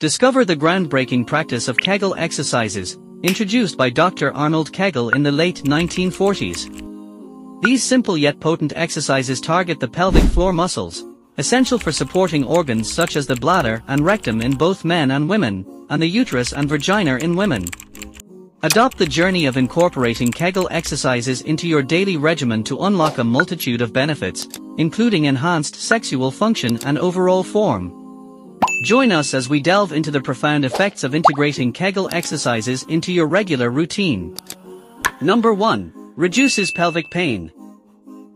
Discover the groundbreaking practice of Kegel exercises, introduced by Dr. Arnold Kegel in the late 1940s. These simple yet potent exercises target the pelvic floor muscles, essential for supporting organs such as the bladder and rectum in both men and women, and the uterus and vagina in women. Adopt the journey of incorporating Kegel exercises into your daily regimen to unlock a multitude of benefits, including enhanced sexual function and overall form. Join us as we delve into the profound effects of integrating Kegel exercises into your regular routine. Number 1. Reduces pelvic pain.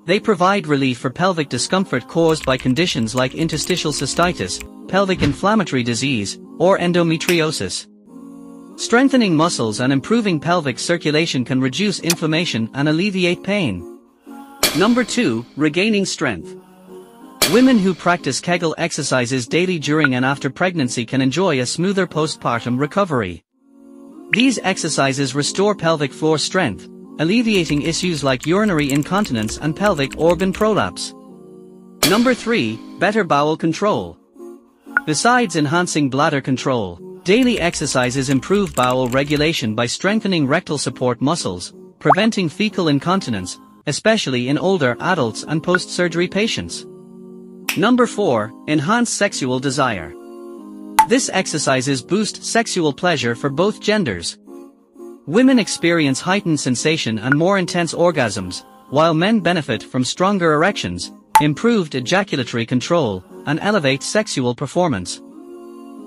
They provide relief for pelvic discomfort caused by conditions like interstitial cystitis, pelvic inflammatory disease, or endometriosis. Strengthening muscles and improving pelvic circulation can reduce inflammation and alleviate pain. Number 2. Regaining strength. Women who practice Kegel exercises daily during and after pregnancy can enjoy a smoother postpartum recovery. These exercises restore pelvic floor strength, alleviating issues like urinary incontinence and pelvic organ prolapse. Number 3. Better bowel control. Besides enhancing bladder control, Daily exercises improve bowel regulation by strengthening rectal support muscles, preventing fecal incontinence, especially in older adults and post-surgery patients. Number 4. Enhance sexual desire. This exercises boost sexual pleasure for both genders. Women experience heightened sensation and more intense orgasms, while men benefit from stronger erections, improved ejaculatory control, and elevate sexual performance.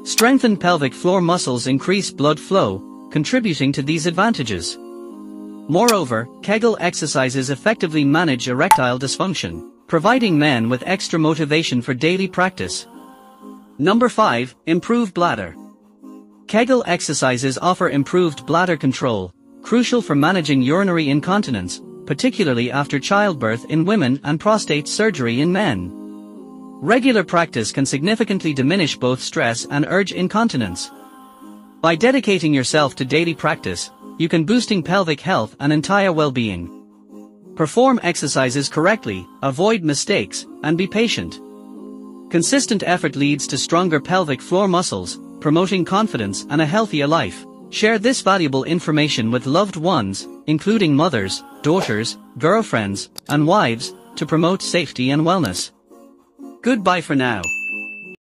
Strengthened pelvic floor muscles increase blood flow, contributing to these advantages. Moreover, Kegel exercises effectively manage erectile dysfunction, providing men with extra motivation for daily practice. Number 5. Improve bladder. Kegel exercises offer improved bladder control, crucial for managing urinary incontinence, particularly after childbirth in women and prostate surgery in men. Regular practice can significantly diminish both stress and urge incontinence. By dedicating yourself to daily practice, you can boosting pelvic health and entire well-being. Perform exercises correctly, avoid mistakes, and be patient. Consistent effort leads to stronger pelvic floor muscles, promoting confidence and a healthier life. Share this valuable information with loved ones, including mothers, daughters, girlfriends, and wives, to promote safety and wellness. Goodbye for now.